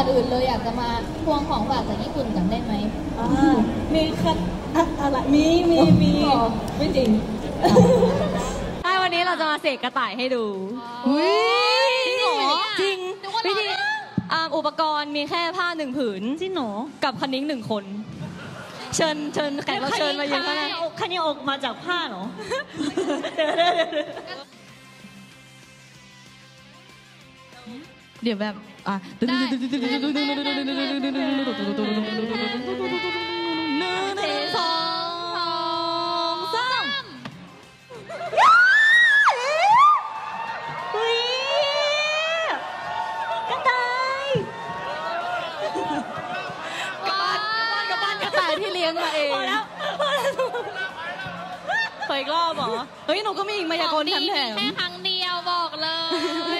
ก่อนอื่นเลยอยากจะมาพวงของฝากจากญี่ปุ่นกันได้ไหมอ่ามีคันอะอะไรมีมีมีอ๋อไม่จริงใช่วันนี้เราจะมาเสกกระต่ายให้ดูอุ๊ยจริงเหรอจริงนึกว่าวิธีล้อเล่นอ่าอุปกรณ์มีแค่ผ้าหนึ่งผืนจริงเหรอกับคณิ้งหนึ่งคน เชิญเชิญแขกรับเชิญมายืนข้างหน้าคันนี้ออกมาจากผ้าเหรอเดี๋ยว แบบอะได้สี่สองสามอุ้ยกระต่ายกับบ้านกระต่ายที่เลี้ยงมาเองพอแล้วพอแล้วเผยอีกรอบเหรอเฮ้ยหนูก็มีอีกมายากลของดีแถม แค่ครั้งเดียวบอกเลย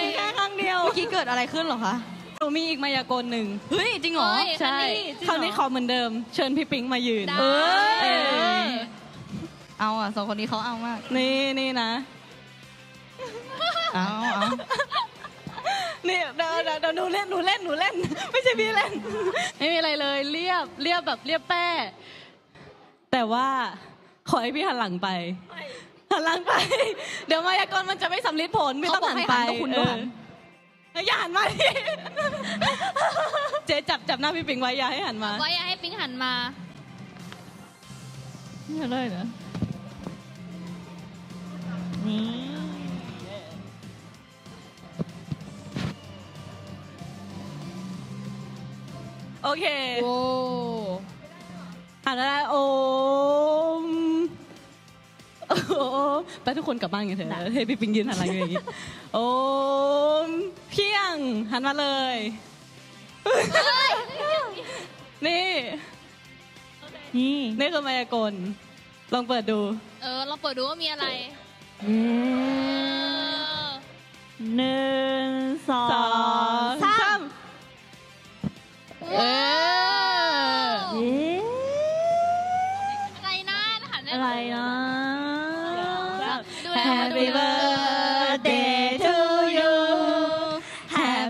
มีแค่ครั้งเดียวเมื่อกี้เกิดอะไรขึ้นเหรอคะหนูมีอีกมายากลหนึ่งเฮ้ยจริงเหรอ เฮ้ยใช่คราวนี้ขอเหมือนเดิม เชิญพี่ปิ๊งมายืน ได้เออเอาอะสองคนนี้เขาเอามาก นี่นี่นะ เอาเอานี่เดี๋ยวเดี๋ยวเดี๋ยวหนูเล่นหนูเล่นหนูเล่น ไม่ใช่พี่เล่น ไม่มีอะไรเลยเรียบเรียบแบบเรียบแป้แต่ว่าขอให้พี่หันหลังไปหันหลังไป เดี๋ยวมายากลมันจะไม่สำลิดผลไม่ต้องหันไปเขาบอกให้หันก็คุณก็หัน เออ อย่าหันมาดิเจ๊จับจับหน้าพี่ปิงไว้อย่าให้หันมาไว้อย่าให้ปิ๊งหันมาไม่ได้นะนี่โอเคโอ้หันแล้วโอมโอ้ ไปทุกคนกลับบ้านกันเถอะให้พี่ปิงยืนหันหลังอยู่อย่างนี้โอมเพียงหันมาเลย นี่นี่นี่คือมายากล ลองเปิดดู เออลองเปิดดูว่ามีอะไรเย้หนึ่งสอสอง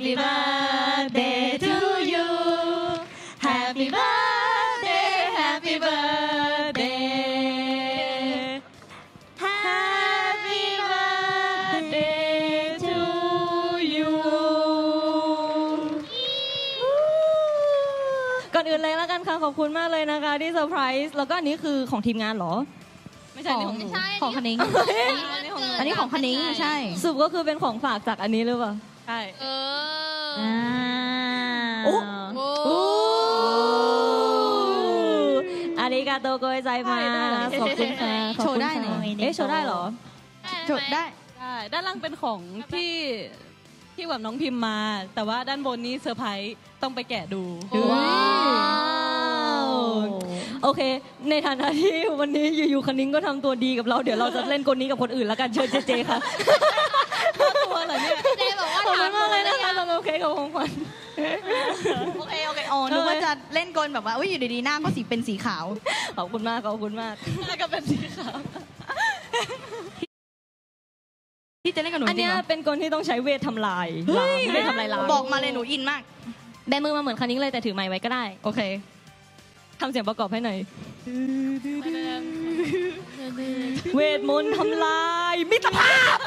Happy birthday to you Happy birthday Happy birthday Happy birthday to you ก่อนอื่นเลยแล้วกันค่ะ ขอบคุณมากเลยนะคะ ที่เซอร์ไพรส์แล้วก็อันนี้คือของทีมงานเหรอ ไม่ใช่อันนี้ของหนูไม่ใช่ของคณิ้งอันนี้ของคนิ้งใช่ สรุปก็คือเป็นของฝากจากอันนี้หรือเปล่า ใช่เอออ่าโอ้โอ้โอ้ありがとうございますขอบคุณค่ะขอบคุณโชว์ได้ไหนค่ะเอ๊ะโชว์ได้เหรอโชว์ได้ ได้ด้านล่างเป็นของที่ที่แบบน้องพิมพ์มา แต่ว่าด้านบนนี้เซอร์ไพรส์ต้องไปแกะดูว้าว โอเค ในฐานะที่วันนี้อยู่ๆคณิ้งก็ทำตัวดีกับเรา เดี๋ยวเราจะเล่นคนนี้กับคนอื่นแล้วกันเชิญเจเจค่ะ กกับของขวัญโอเคโอเคอ๋อนึกว่าจะเล่นกลแบบว่าอุ้ยอยู่ดีๆหน้าก็สีเป็นสีขาวขอบคุณมากขอบคุณมากแล้วก็เป็นสีขาวที่จะเล่นกับหนูอันจริเนี้งยเหรอเป็นคนที่ต้องใช้เวททำลายล้างเวททำลายล้างบอกมาเลยหนูอินมากแบมือมาเหมือนคันนิ้งเลยแต่ถือไม้ไว้ก็ได้ โอเคทำเสียงประกอบให้หน่อยเวทมนต์ทำลายมิตรภาพ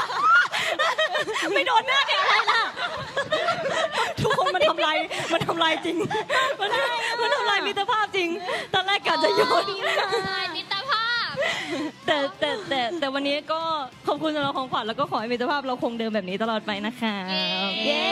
ไม่โดนหน้าแกอะไรล่ะ ทุกคนมันทำลายมันทำลายจริง มันมันทำลายมิตรภาพจริง ตอนแรกกะจะโยน มิตรภาพ แต่แต่แต่แต่วันนี้ก็ขอบคุณสำหรับของขวัญแล้วก็ขอให้มิตรภาพเราคงเดิมแบบนี้ตลอดไปนะคะ เย้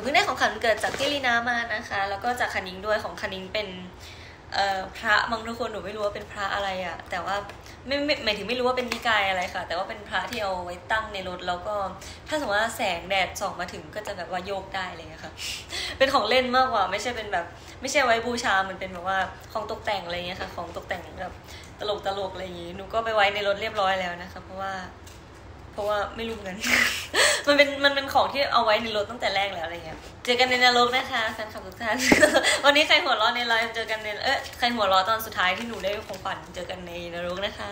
เพิ่งได้ของขวัญวันเกิดจากพี่ลีนามานะคะ แล้วก็จากคณิงด้วยของคณิงเป็นพระบางทุกคนหนูไม่รู้ว่าเป็นพระอะไรอะแต่ว่าไม่ไม่หมายถึงไม่รู้ว่าเป็นนิกายอะไรค่ะ แต่ว่าเป็นพระที่เอาไว้ตั้งในรถแล้วก็ถ้าสมมติว่าแสงแดดส่องมาถึงก็จะแบบว่าโยกได้อะไรอย่างเงี้ยค่ะ เป็นของเล่นมากกว่าไม่ใช่เป็นแบบ ไม่ใช่ไว้บูชา มันเป็นแบบว่าของตกแต่งอะไรเงี้ยค่ะ ของตกแต่งแบบตลกตลกอะไรอย่างงี้หนูก็ไปไว้ในรถเรียบร้อยแล้วนะคะ เพราะว่า เพราะว่าไม่รู้เหมือนกัน มันเป็นมันเป็นของที่เอาไว้ในรถตั้งแต่แรกแล้วอะไรเงี้ย เจอกันในนรกนะคะแฟนคลับทุกท่าน วันนี้ใครหัวเราะในไลฟ์เจอกันในเอ๊ะใครหัวเราะตอนสุดท้ายที่หนูได้ของขวัญเจอกันในนรกนะคะ